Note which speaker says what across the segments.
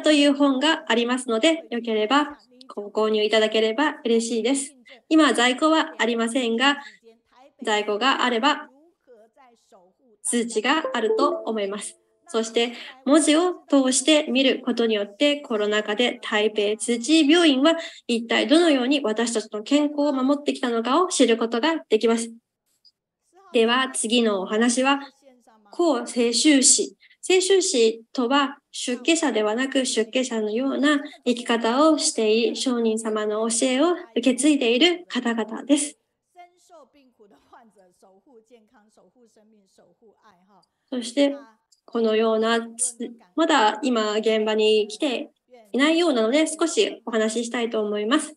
Speaker 1: という本がありますので、よければご購入いただければ嬉しいです。今、在庫はありませんが、在庫があれば通知があると思います。そして文字を通して見ることによってコロナ禍で台北通知病院は一体どのように私たちの健康を守ってきたのかを知ることができます。では次のお話は、抗世襲史。世襲史とは出家者ではなく出家者のような生き方をしている商人様の教えを受け継いでいる方々です。そして、このような、まだ今現場に来ていないようなので、少しお話ししたいと思います。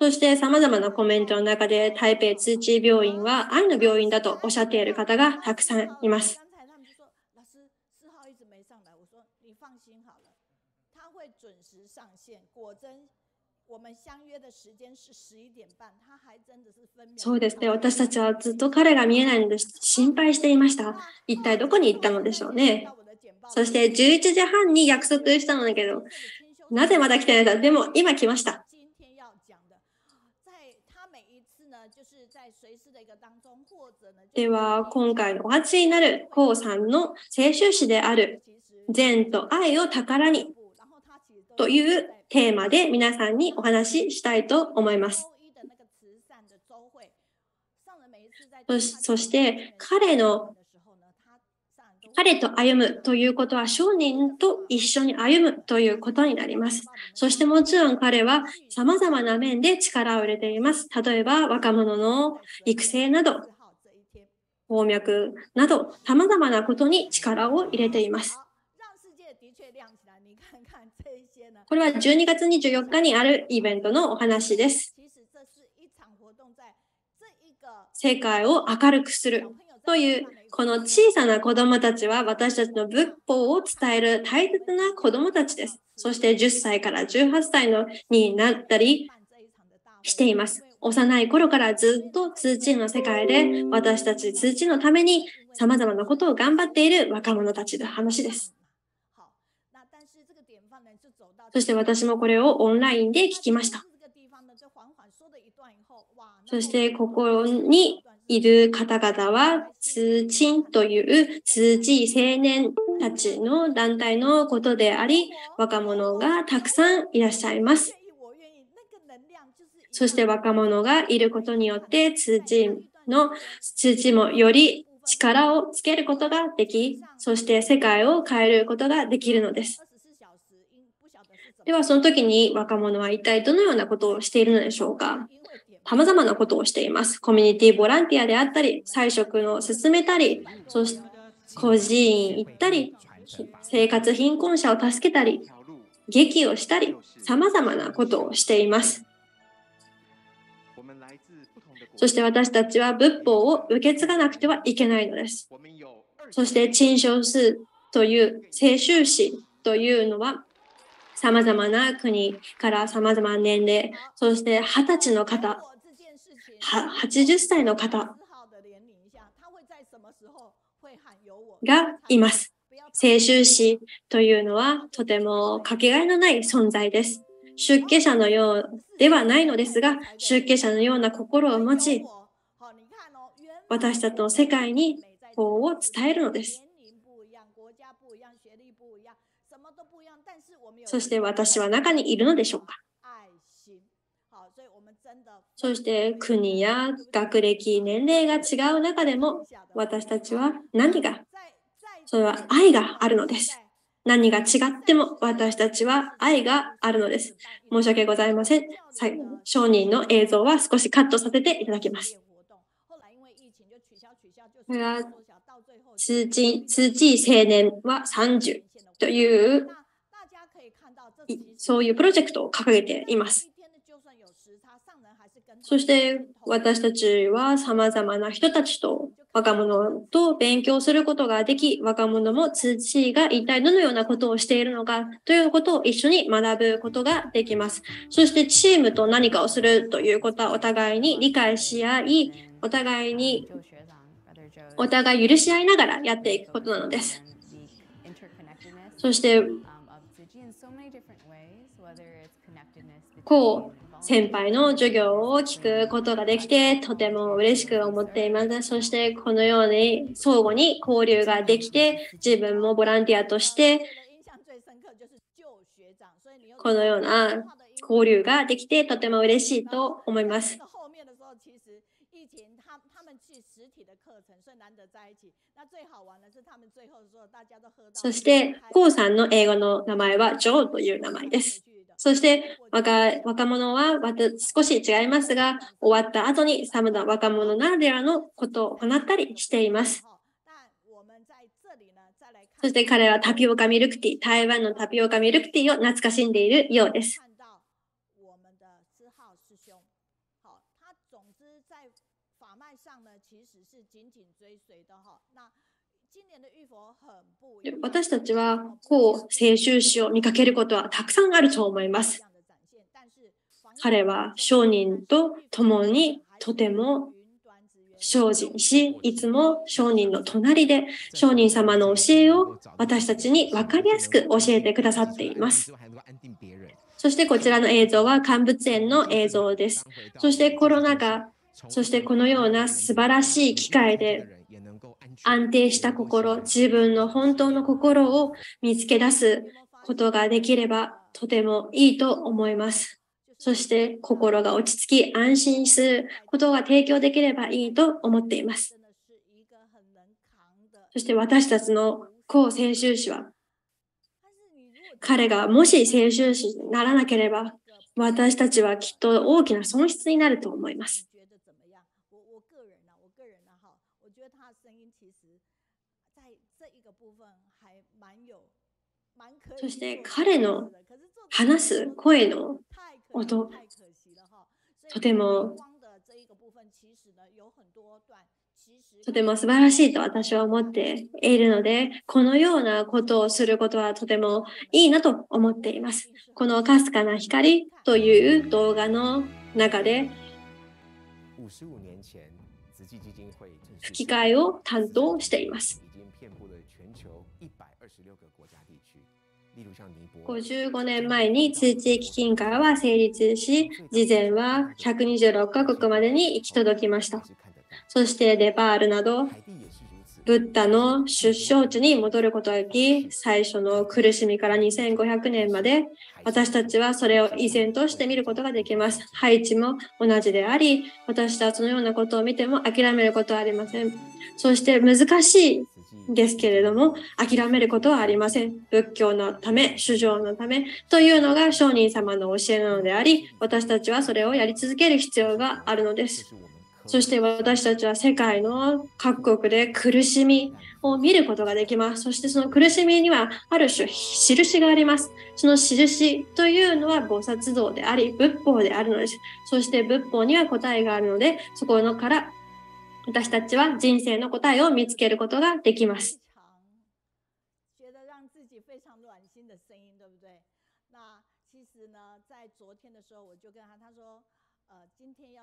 Speaker 1: そして様々なコメントの中で台北通知病院は愛の病院だとおっしゃっている方がたくさんいます。そうですね。私たちはずっと彼が見えないので心配していました。一体どこに行ったのでしょうね。そして11時半に約束したのだけど、なぜまだ来てないんだでも今来ました。では、今回のお初になるコウさんの聖書史である善と愛を宝にというテーマで皆さんにお話ししたいと思います。そして彼の彼と歩むということは商人と一緒に歩むということになります。そしてもちろん彼は様々な面で力を入れています。例えば若者の育成など、鉱脈など様々なことに力を入れています。これは12月24日にあるイベントのお話です。世界を明るくするという、この小さな子供たちは私たちの仏法を伝える大切な子供たちです。そして10歳から18歳のになったりしています。幼い頃からずっと通知の世界で私たち通知のために様々なことを頑張っている若者たちの話です。そして私もこれをオンラインで聞きました。そしてここにいる方々は、通知という通知青年たちの団体のことであり、若者がたくさんいらっしゃいます。そして若者がいることによって通知の通知もより力をつけることができ、そして世界を変えることができるのです。では、その時に若者は一体どのようなことをしているのでしょうか？様々なことをしています。コミュニティボランティアであったり、菜食の進めたり、そして孤児院行ったり、生活貧困者を助けたり、劇をしたり、様々なことをしています。そして私たちは仏法を受け継がなくてはいけないのです。そして、陳小数という聖修士というのは、様々な国から様々な年齢、そして20歳の方、は80歳の方がいます。聖修士というのはとてもかけがえのない存在です。出家者のようではないのですが、出家者のような心を持ち、私たちの世界に法を伝えるのです。そして私は中にいるのでしょうかそして国や学歴、年齢が違う中でも私たちは何がそれは愛があるのです。何が違っても私たちは愛があるのです。申し訳ございません。商人の映像は少しカットさせていただきます。これは通知、通知青年は30というそういうプロジェクトを掲げています。そして私たちは様々な人たちと若者と勉強することができ、若者も通知が一体どのようなことをしているのかということを一緒に学ぶことができます。そしてチームと何かをするということはお互いに理解し合い、お互いに、お互い許し合いながらやっていくことなのです。そしてこう先輩の授業を聞くことができてとても嬉しく思っています。そしてこのように相互に交流ができて自分もボランティアとしてこのような交流ができてとても嬉しいと思います。そして、コウさんの英語の名前はジョーという名前です。そして若若者は少し違いますが、終わった後にサムダ若者ならではのことを行ったりしています。そして彼はタピオカミルクティー、台湾のタピオカミルクティーを懐かしんでいるようです。私たちは、こう、聖集詩を見かけることはたくさんあると思います。彼は商人と共にとても精進し、いつも商人の隣で商人様の教えを私たちに分かりやすく教えてくださっています。そしてこちらの映像は乾物園の映像です。そしてコロナ禍、そしてこのような素晴らしい機会で安定した心、自分の本当の心を見つけ出すことができればとてもいいと思います。そして心が落ち着き安心することが提供できればいいと思っています。そして私たちの高聖集士は彼がもし聖集士にならなければ私たちはきっと大きな損失になると思います。そして彼の話す声の音、とてもとても素晴らしいと私は思っているので、このようなことをすることはとてもいいなと思っています。このかすかな光という動画の中で、吹き替えを担当しています。55年前に通知基金会は成立し、事前は126カ国までに行き届きました。そしてデパールなど、ブッダの出生地に戻ることができ、最初の苦しみから2500年まで、私たちはそれを依然として見ることができます。配置も同じであり、私たちのようなことを見ても諦めることはありません。そして難しいですけれども、諦めることはありません。仏教のため、主情のためというのが上人様の教えなのであり、私たちはそれをやり続ける必要があるのです。そして私たちは世界の各国で苦しみを見ることができます。そしてその苦しみにはある種印があります。その印というのは菩薩道であり、仏法であるのです。そして仏法には答えがあるので、そこのから私たちは人生の答えを見つけることができます。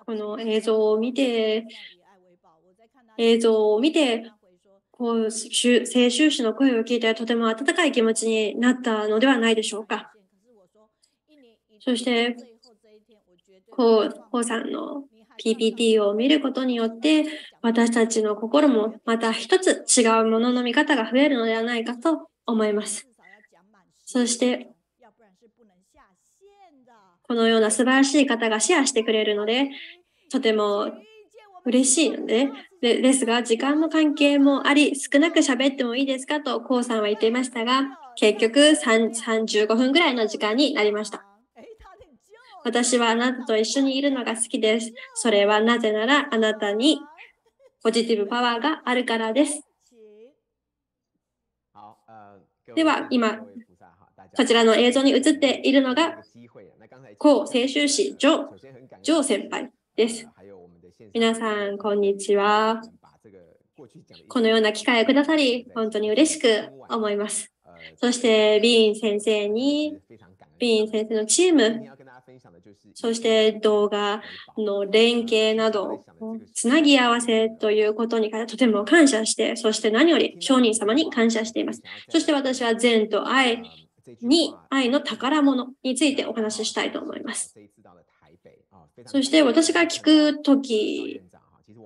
Speaker 1: この映像を見て、映像を見て、こう、聖修士の声を聞いてとても温かい気持ちになったのではないでしょうか。そして、こう、こうさんの PPT を見ることによって、私たちの心もまた一つ違うものの見方が増えるのではないかと思います。そして、このような素晴らしい方がシェアしてくれるので、とても嬉しいので、でですが、時間の関係もあり、少なく喋ってもいいですかと、コウさんは言っていましたが、結局35分ぐらいの時間になりました。私はあなたと一緒にいるのが好きです。それはなぜならあなたにポジティブパワーがあるからです。では、今、こちらの映像に映っているのが、高清修士ジョジョー先輩です。皆さん、こんにちは。このような機会をくださり、本当に嬉しく思います。そして、ビーン先生に、ビーン先生のチーム、そして動画の連携など、つなぎ合わせということにとても感謝して、そして何より商人様に感謝しています。そして私は善と愛に愛の宝物についてお話ししたいと思います。そして私が聞くとき、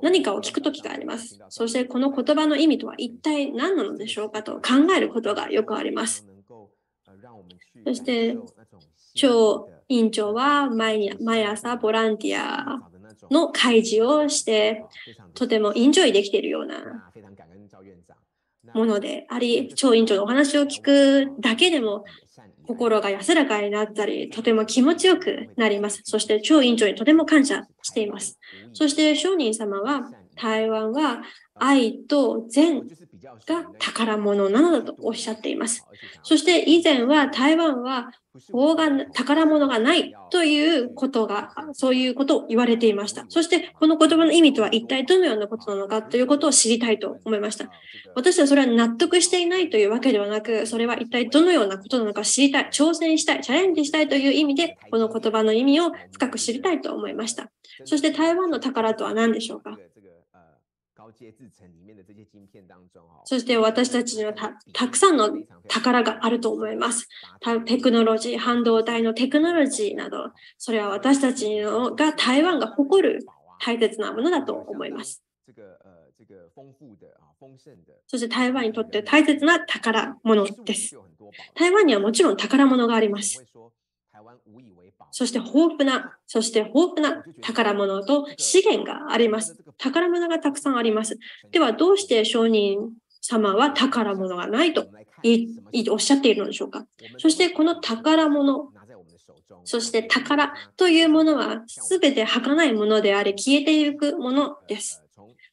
Speaker 1: 何かを聞くときがあります。そしてこの言葉の意味とは一体何なのでしょうかと考えることがよくあります。そして、超委員長は毎毎朝ボランティアの開示をして、とてもエンジョイできているようなものであり、超委員長のお話を聞くだけでも心が安らかになったり、とても気持ちよくなります。そして、超委員長にとても感謝しています。そして、商人様は、台湾は愛と善が宝物なのだとおっしゃっています。そして、以前は台湾は法が宝物がないということが、そういうことを言われていました。そして、この言葉の意味とは一体どのようなことなのかということを知りたいと思いました。私はそれは納得していないというわけではなく、それは一体どのようなことなのか知りたい、挑戦したい、チャレンジしたいという意味で、この言葉の意味を深く知りたいと思いました。そして台湾の宝とは何でしょうか？そして私たちにはたたくさんの宝があると思います。テクノロジー、半導体のテクノロジーなど、それは私たちのが台湾が誇る大切なものだと思います。そして台湾にとって大切な宝物です。台湾にはもちろん宝物があります。そして豊富な、そして豊富な宝物と資源があります。宝物がたくさんあります。では、どうして商人様は宝物がないとおっしゃっているのでしょうか？そして、この宝物、そして宝というものは全て儚いものであり、消えていくものです。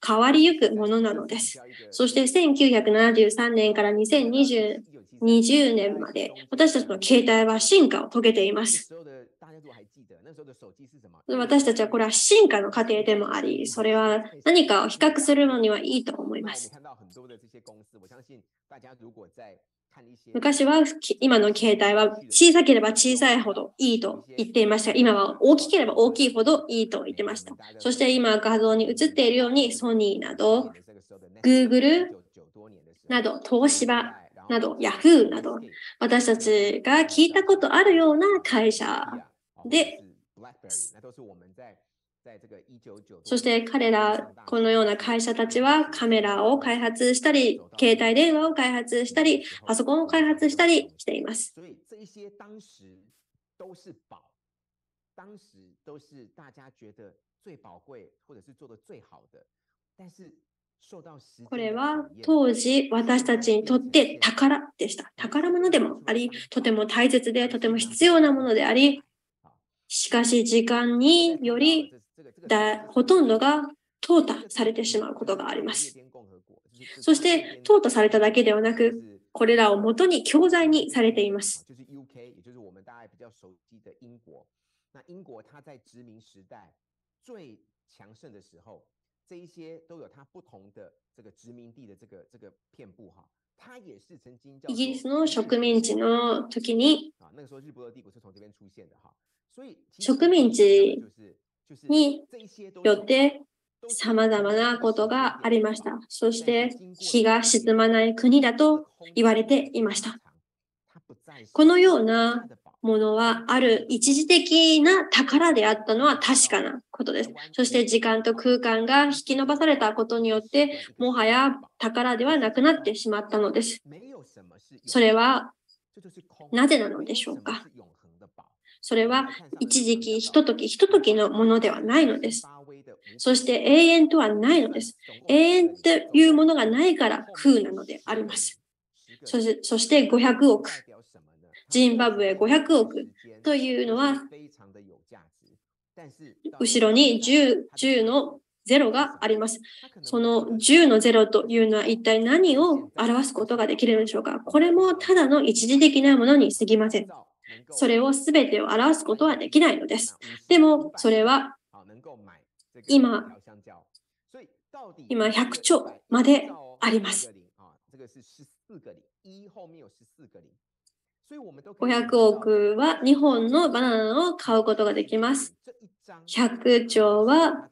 Speaker 1: 変わりゆくものなのです。そして1973年から2020 20年まで私たちの携帯は進化を遂げています。私たちはこれは進化の過程でもあり、それは何かを比較するのにはいいと思います。昔は今の携帯は小さければ小さいほどいいと言っていましたが、今は大きければ大きいほどいいと言ってました。そして今画像に映っているようにソニーなど、Google など、東芝など、ヤフーなど、私たちが聞いたことあるような会社で、そして彼ら、このような会社たちはカメラを開発したり、携帯電話を開発したり、パソコンを開発したりしています。
Speaker 2: 当时都是大家觉得最宝贵或者是做的最好的，但是
Speaker 1: これは当時私たちにとって宝でした。宝物でもあり、とても大切でとても必要なものであり、しかし時間によりだほとんどが淘汰されてしまうことがあります。そして淘汰されただけではなく、これらを元に教材にされています。イギリスの植民地の時に植民地によって様々なことがありました。そして日が沈まない国だと言われていました。このようなものはある一時的な宝であったのは確かなことです。そして時間と空間が引き伸ばされたことによって、もはや宝ではなくなってしまったのです。それはなぜなのでしょうか？それは一時期、ひととき、ひとときのものではないのです。そして永遠とはないのです。永遠というものがないから空なのであります。そしそして500億。ジンバブエ500億というのは、後ろに10、10の0があります。その10の0というのは一体何を表すことができるのでしょうか？これもただの一時的なものに過ぎません。それを全てを表すことはできないのです。でも、それは今、今100兆まであります。500億は日本のバナナを買うことができます。100兆は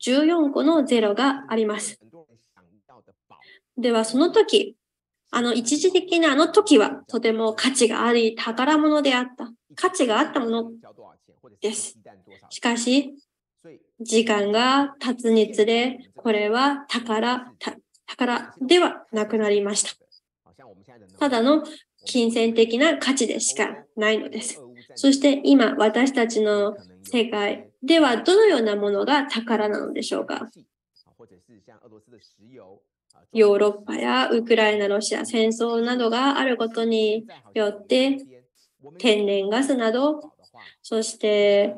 Speaker 1: 14個のゼロがあります。ではその時、あの一時的なあの時はとても価値があり、宝物であった。価値があったものです。しかし、時間が経つにつれ、これは宝、た宝ではなくなりました。ただの金銭的な価値でしかないのです。そして今、私たちの世界ではどのようなものが宝なのでしょうか？ヨーロッパやウクライナ、ロシア戦争などがあることによって、天然ガスなど、そして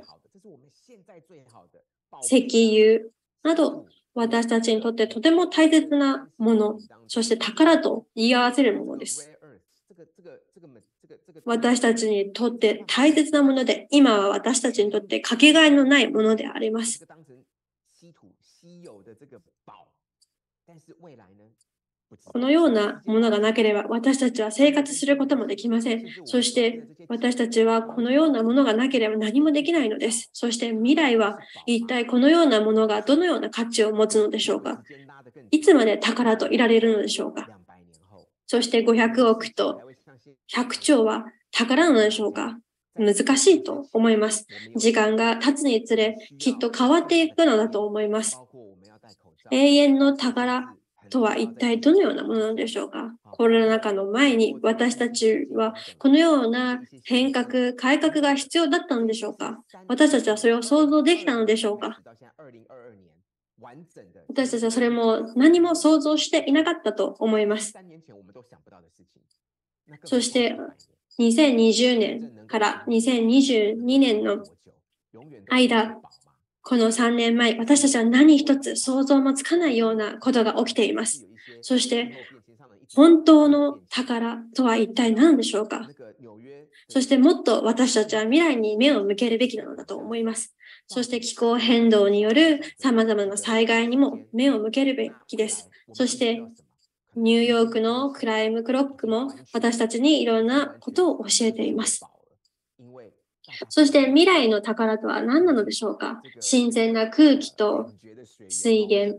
Speaker 1: 石油など、私たちにとってとても大切なもの、そして宝と言い合わせるものです。私たちにとって大切なもので、今は私たちにとってかけがえのないものであります。このようなものがなければ私たちは生活することもできません。そして私たちはこのようなものがなければ何もできないのです。そして未来は一体このようなものがどのような価値を持つのでしょうかいつまで宝といられるのでしょうかそして500億と100兆は宝なのでしょうか？難しいと思います。時間が経つにつれ、きっと変わっていくのだと思います。永遠の宝とは一体どのようなものなのでしょうか？コロナ禍の前に私たちはこのような変革、改革が必要だったのでしょうか？私たちはそれを想像できたのでしょうか？私たちはそれも何も想像していなかったと思います。そして2020年から2022年の間、この3年前、私たちは何一つ想像もつかないようなことが起きています。そして、本当の宝とは一体何でしょうか？そしてもっと私たちは未来に目を向けるべきなのだと思います。そして気候変動による様々な災害にも目を向けるべきです。そしてニューヨークのクライムクロックも私たちにいろんなことを教えています。そして未来の宝とは何なのでしょうか？新鮮な空気と水源。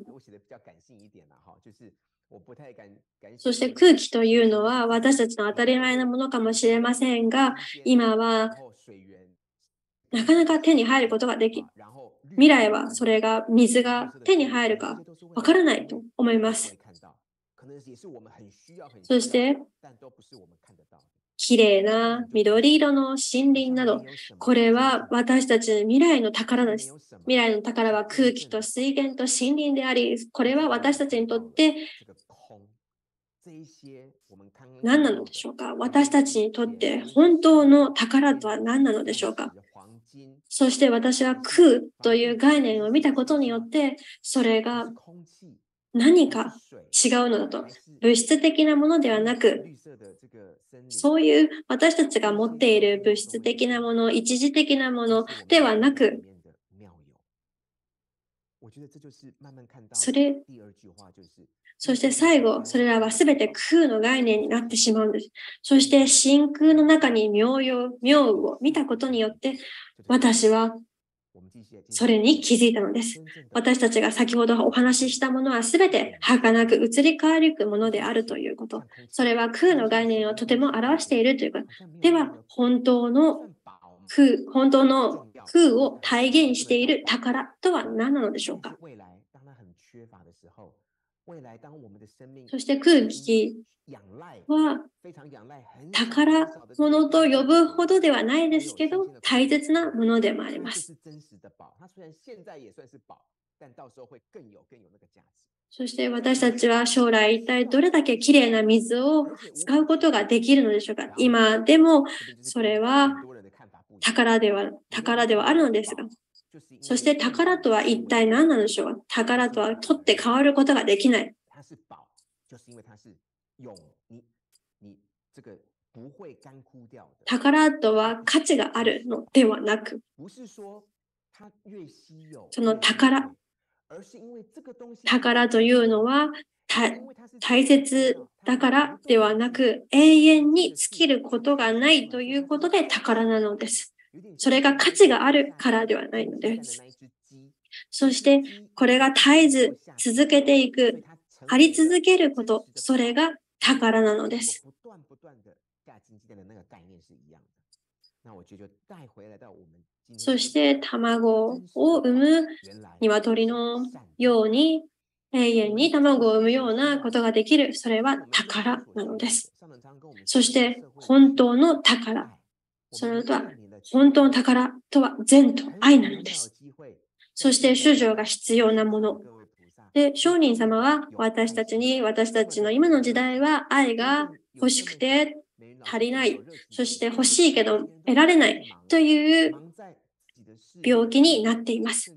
Speaker 1: そして空気というのは私たちの当たり前のものかもしれませんが、今はなかなか手に入ることができ、未来はそれが水が手に入るかわからないと思います。そして、綺麗な緑色の森林など、これは私たち未来の宝です。未来の宝は空気と水源と森林であり、これは私たちにとって何なのでしょうか？私たちにとって本当の宝とは何なのでしょうか？そして私は空という概念を見たことによって、それが何か違うのだと。物質的なものではなく、そういう私たちが持っている物質的なもの、一時的なものではなく、それ、そして最後、それらは全て空の概念になってしまうんです。そして真空の中に妙用、妙を見たことによって、私はそれに気づいたのです。私たちが先ほどお話ししたものは全て儚く移り変わりくものであるということ。それは空の概念をとても表しているということ。では、本当の空、本当の空を体現している宝とは何なのでしょうか？そして空気は宝物と呼ぶほどではないですけど、大切なものでもあります。そして私たちは将来一体どれだけきれいな水を使うことができるのでしょうか？今でもそれは宝では、宝ではあるのですが、そして宝とは一体何なのでしょう宝とは取って変わることができない。宝とは価値があるのではなく、その宝、宝というのは大切だからではなく、永遠に尽きることがないということで宝なのです。それが価値があるからではないのです。そして、これが絶えず続けていく、あり続けること、それが宝なのです。そして卵を産む鶏のように永遠に卵を産むようなことができる。それは宝なのです。そして本当の宝。それとは本当の宝とは善と愛なのです。そして主女が必要なもの。で、商人様は私たちに、私たちの今の時代は愛が欲しくて足りない。そして欲しいけど得られないという病気になっています。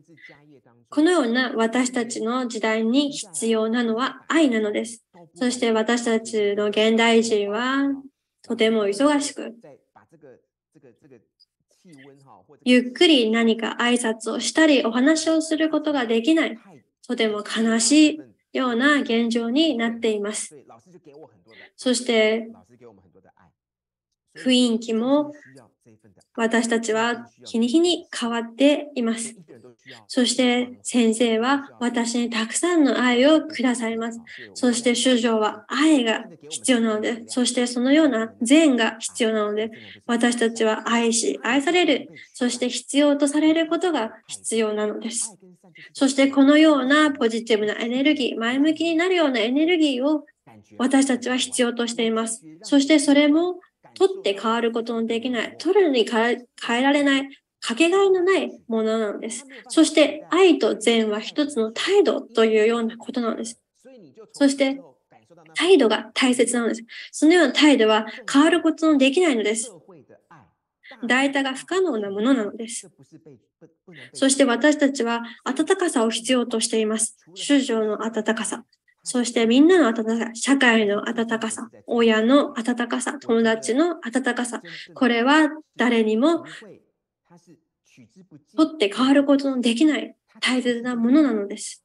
Speaker 1: このような私たちの時代に必要なのは愛なのです。そして私たちの現代人はとても忙しく、ゆっくり何か挨拶をしたりお話をすることができない、とても悲しいような現状になっています。そして雰囲気も私たちは日に日に変わっています。そして先生は私にたくさんの愛をくださいます。そして主女は愛が必要なので、そしてそのような善が必要なので、私たちは愛し、愛される、そして必要とされることが必要なのです。そしてこのようなポジティブなエネルギー、前向きになるようなエネルギーを私たちは必要としています。そしてそれも取って変わることのできない、取るに変えられない、かけがえのないものなのです。そして愛と善は一つの態度というようなことなのです。そして態度が大切なのです。そのような態度は変わることのできないのです。代替が不可能なものなのです。そして私たちは温かさを必要としています。主情の温かさ。そしてみんなの温かさ、社会の温かさ、親の温かさ、友達の温かさ。これは誰にも取って変わることのできない大切なものなのです。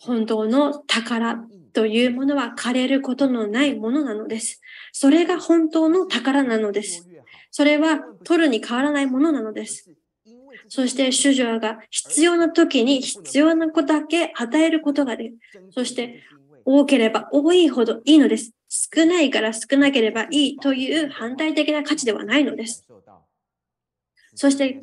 Speaker 1: 本当の宝というものは枯れることのないものなのです。それが本当の宝なのです。それは取るに変わらないものなのです。そして主女が必要な時に必要なことだけ与えることができる。そして多ければ多いほどいいのです。少ないから少なければいいという反対的な価値ではないのです。そして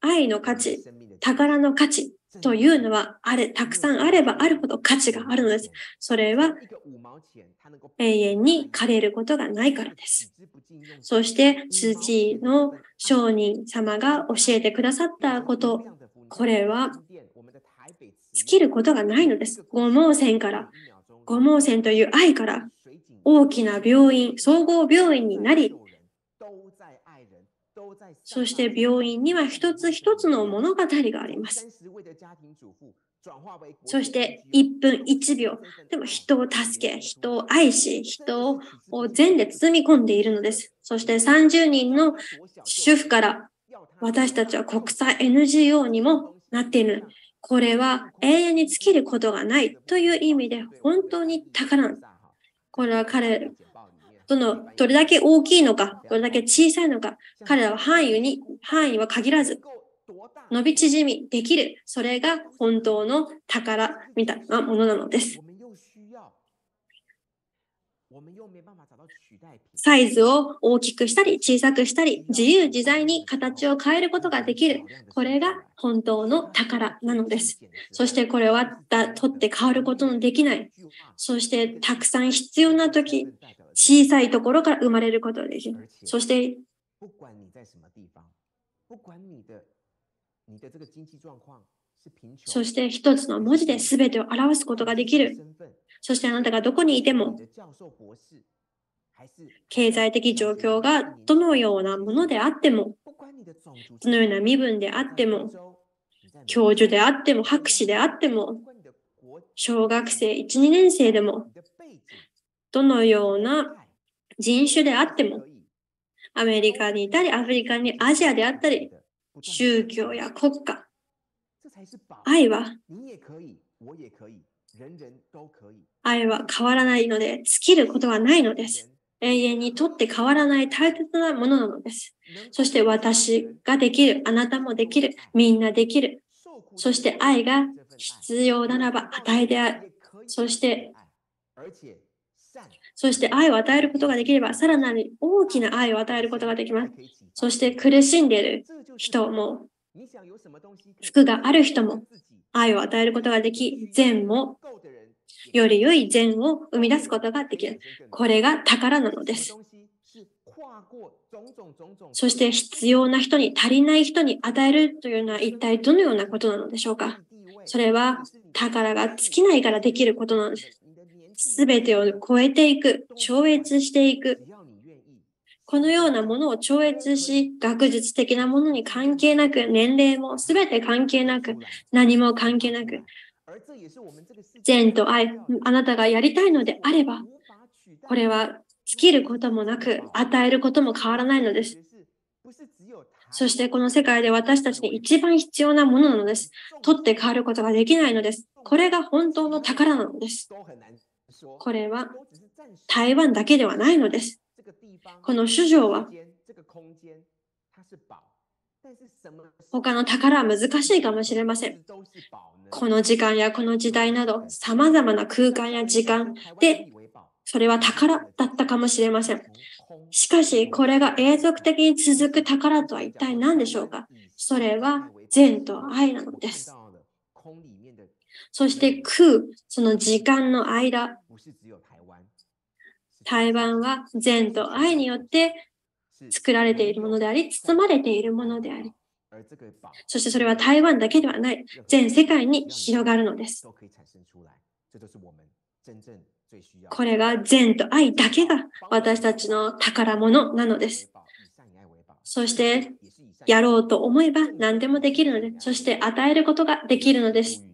Speaker 1: 愛の価値、宝の価値というのはあれ、たくさんあればあるほど価値があるのです。それは永遠に枯れることがないからです。そして、土の商人様が教えてくださったこと、これは尽きることがないのです。五毛線から、五毛線という愛から大きな病院、総合病院になり、そして病院には一つ一つの物語があります。そして1分1秒、でも人を助け、人を愛し、人を善で包み込んでいるのです。そして30人の主婦から私たちは国際 NGO にもなっている。これは永遠に尽きることがないという意味で本当に宝。これは彼どのどれだけ大きいのか、どれだけ小さいのか、彼らは範囲に範囲は限らず、伸び縮みできる。それが本当の宝みたいなものなのです。サイズを大きくしたり小さくしたり、自由自在に形を変えることができる。これが本当の宝なのです。そしてこれは取って変わることのできない。そしてたくさん必要な時、小さいところから生まれることができる。そして、そして一つの文字で全てを表すことができる。そしてあなたがどこにいても、経済的状況がどのようなものであっても、どのような身分であっても、教授であっても、博士であっても、小学生1、2年生でも、どのような人種であっても、アメリカにいたり、アフリカに、アジアであったり、宗教や国家、愛は、愛は変わらないので、尽きることはないのです。永遠にとって変わらない大切なものなのです。そして私ができる、あなたもできる、みんなできる。そして愛が必要ならば与えてそして、そして愛を与えることができれば、さらなる大きな愛を与えることができます。そして苦しんでいる人も、服がある人も愛を与えることができ、善もより良い善を生み出すことができる。これが宝なのです。そして必要な人に足りない人に与えるというのは一体どのようなことなのでしょうか？それは宝が尽きないからできることなのです。すべてを超えていく、超越していく。このようなものを超越し、学術的なものに関係なく、年齢もすべて関係なく、何も関係なく、善と愛、あなたがやりたいのであれば、これは尽きることもなく、与えることも変わらないのです。そしてこの世界で私たちに一番必要なものなのです。取って変わることができないのです。これが本当の宝なのです。これは台湾だけではないのです。この主情は他の宝は難しいかもしれません。この時間やこの時代など様々な空間や時間でそれは宝だったかもしれません。しかし、これが永続的に続く宝とは一体何でしょうか？それは善と愛なのです。そして空、その時間の間、台湾は善と愛によって作られているものであり、包まれているものであり、そしてそれは台湾だけではない、全世界に広がるのです。これが善と愛だけが私たちの宝物なのです。そして、やろうと思えば何でもできるので、そして与えることができるのです。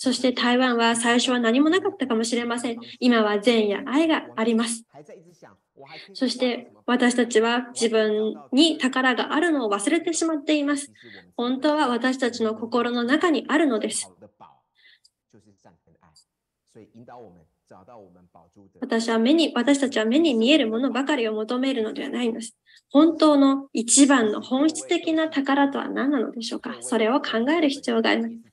Speaker 1: そして台湾は最初は何もなかったかもしれません。今は善や愛があります。そして私たちは自分に宝があるのを忘れてしまっています。本当は私たちの心の中にあるのです。私は目に、私たちは目に見えるものばかりを求めるのではないんです。本当の一番の本質的な宝とは何なのでしょうかそれを考える必要があります。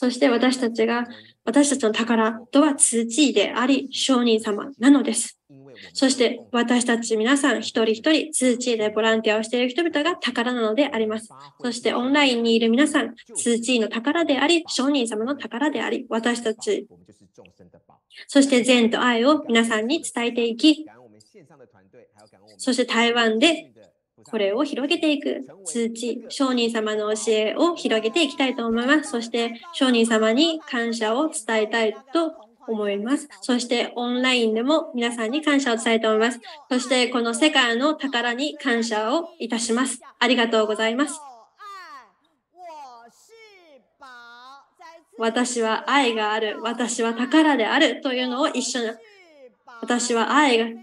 Speaker 1: そして私たちが、私たちの宝とは通知であり、商人様なのです。そして私たち皆さん一人一人通知でボランティアをしている人々が宝なのであります。そしてオンラインにいる皆さん、通知の宝であり、商人様の宝であり、私たち、そして善と愛を皆さんに伝えていき、そして台湾でこれを広げていく通知、商人様の教えを広げていきたいと思います。そして商人様に感謝を伝えたいと思います。そしてオンラインでも皆さんに感謝を伝えたいと思います。そしてこの世界の宝に感謝をいたします。ありがとうございます。私は愛がある。私は宝であるというのを一緒に。私は愛が、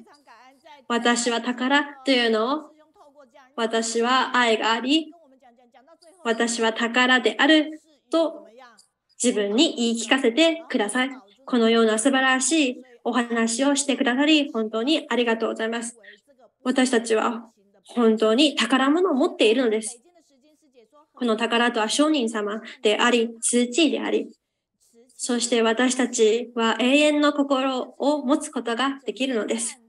Speaker 1: 私は宝というのを、私は愛があり、私は宝であると自分に言い聞かせてください。このような素晴らしいお話をしてくださり、本当にありがとうございます。私たちは本当に宝物を持っているのです。この宝とは商人様であり、通知であり、そして私たちは永遠の心を持つことができるのです。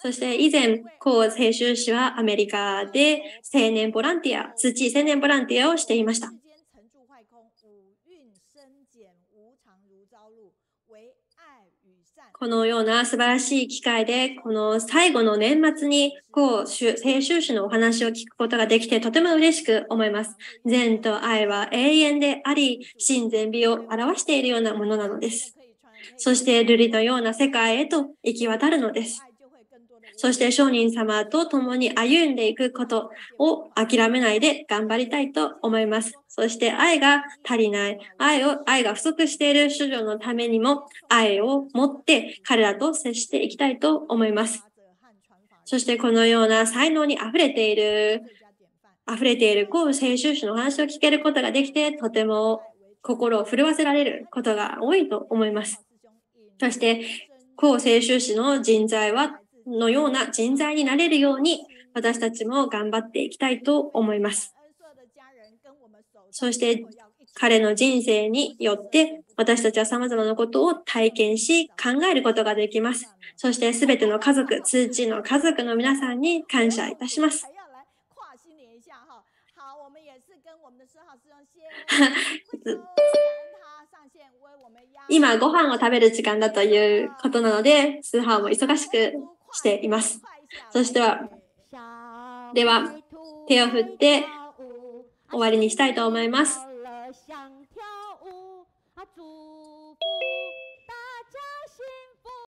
Speaker 1: そして以前、高清修氏はアメリカで青年ボランティア、通知青年ボランティアをしていました。このような素晴らしい機会で、この最後の年末に、こう、清修士のお話を聞くことができて、とても嬉しく思います。善と愛は永遠であり、真善美を表しているようなものなのです。そして、瑠璃のような世界へと行き渡るのです。そして、商人様と共に歩んでいくことを諦めないで頑張りたいと思います。そして、愛が足りない、愛を、愛が不足している主女のためにも、愛を持って彼らと接していきたいと思います。そして、このような才能に溢れている、溢れている高清修士の話を聞けることができて、とても心を震わせられることが多いと思います。そして、高清修士の人材は、のような人材になれるように、私たちも頑張っていきたいと思います。そして彼の人生によって私たちは様々なことを体験し考えることができます。そしてすべての家族、通知の家族の皆さんに感謝いたします。今ご飯を食べる時間だということなので、スーハーも忙しくしています。そしては、では、手を振って終わりにしたいと思います。